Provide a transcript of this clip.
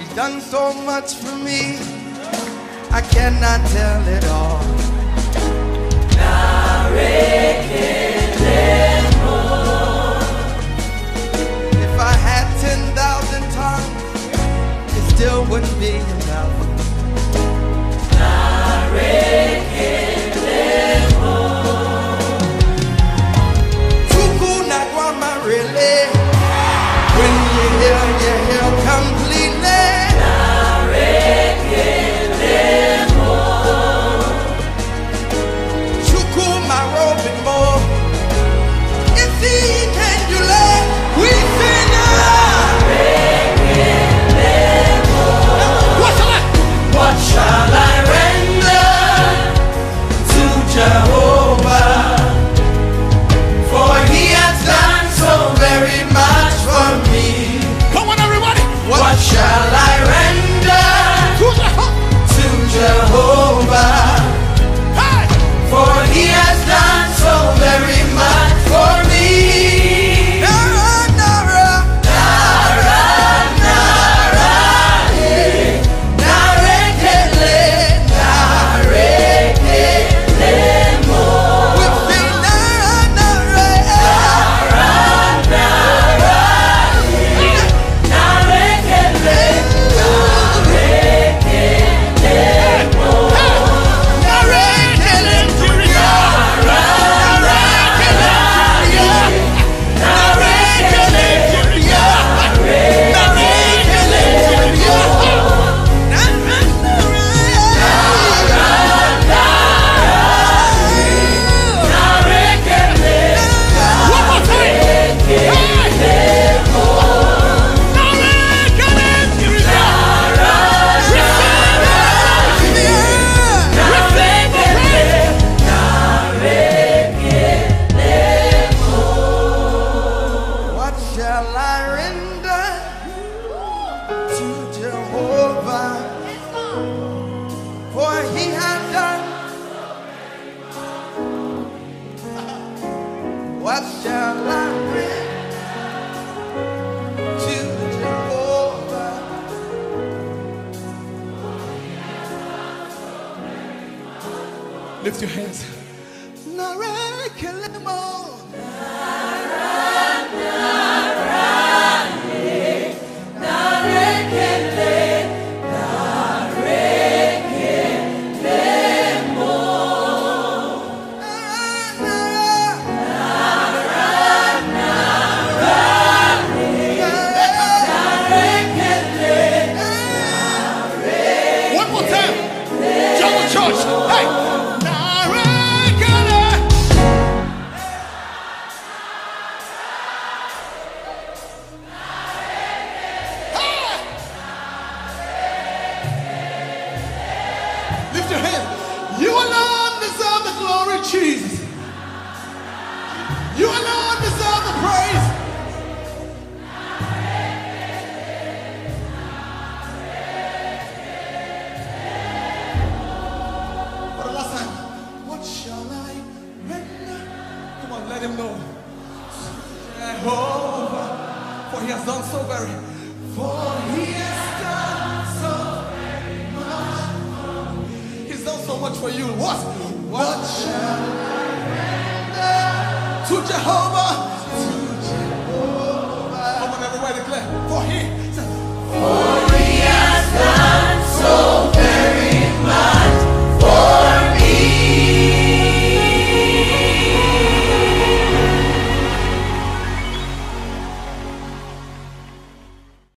He's done so much for me. I cannot tell it all. If I had 10,000 tongues, it still wouldn't be enough. Lift your hands. Church. Hey! Come on, let him know. Jehovah, for he has done so very, for he has done so very much for me. He's done so much for you. What? What, what shall I render to Jehovah?